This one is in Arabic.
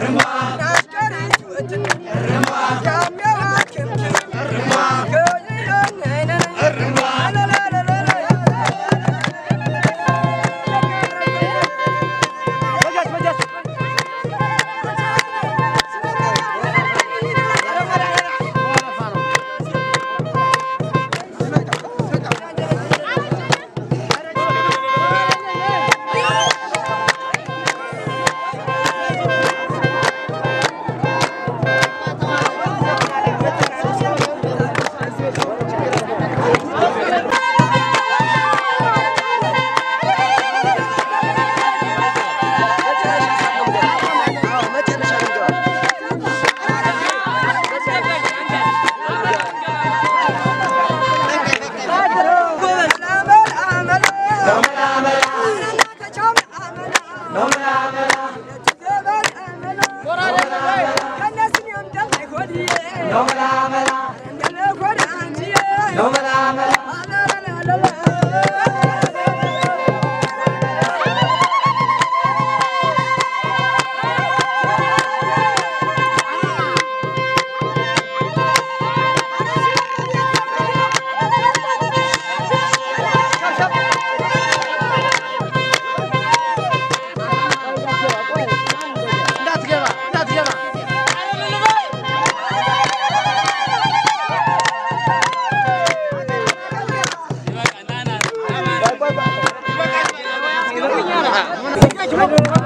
Rumba. Come on.